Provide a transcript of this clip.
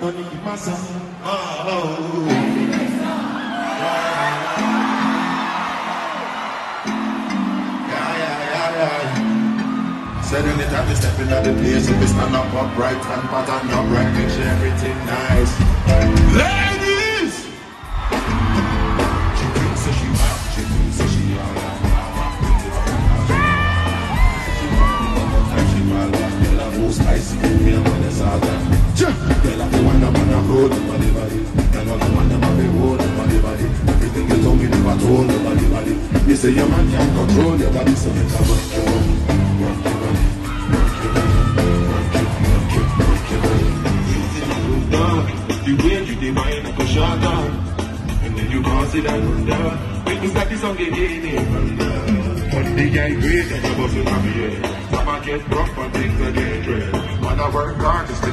Honey, my son. Oh. Yeah, yeah, yeah, yeah. Said anytime you step in the place, if you stand up upright and pattern upright, make sure everything nice. Ladies! She thinks that she hot, she thinks that she hot. She wild, girl, I'm most spicy, me and One hold nobody body. I'm the one that wanna hold nobody body. Everything you told me never told nobody body. You say your man can't control your body, so you can work your body. Work your body. Your it, it, your. The way you divine, I go shut. And then you pass it and down. Make me start this song again, run down. But the guy great and you bust it on me, yeah. Time I get rough and things I get dread. Man, I work hard to